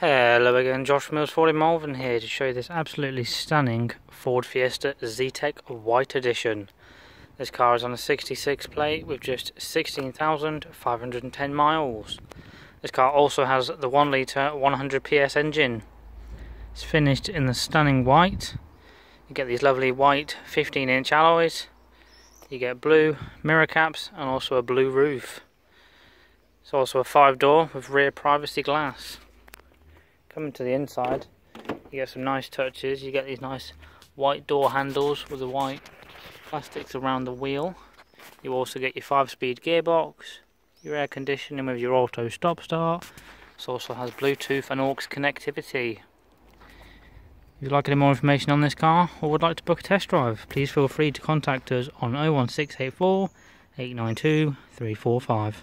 Hello again, Josh Hills Ford in Malvern here to show you this absolutely stunning Ford Fiesta Zetec White Edition. This car is on a 66 plate with just 16,510 miles. This car also has the 1 litre 100 PS engine. It's finished in the stunning white. You get these lovely white 15 inch alloys. You get blue mirror caps and also a blue roof. It's also a 5 door with rear privacy glass. Coming to the inside, you get some nice touches. You get these nice white door handles with the white plastics around the wheel. You also get your 5-speed gearbox, your air conditioning with your auto stop start. This also has Bluetooth and aux connectivity. If you'd like any more information on this car or would like to book a test drive, please feel free to contact us on 01684 892 345.